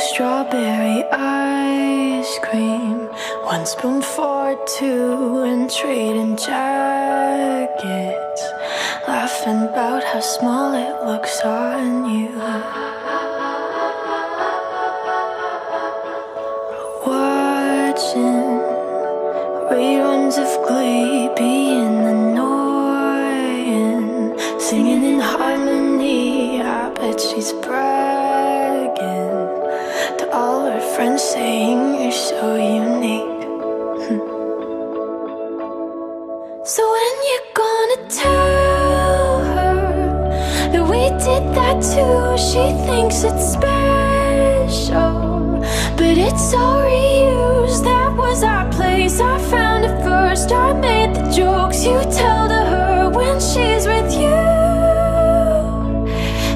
strawberry ice cream. One spoon for two and trading jackets. Laughing about how small it looks on you. Watching reruns of did that too? She thinks it's special But it's all reused. That was our place. I found it first. I made the jokes. You tell to her When she's with you.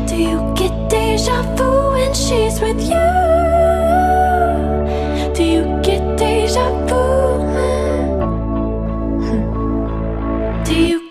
Do you get deja vu when she's with you? Do you get deja vu? Hmm. Do you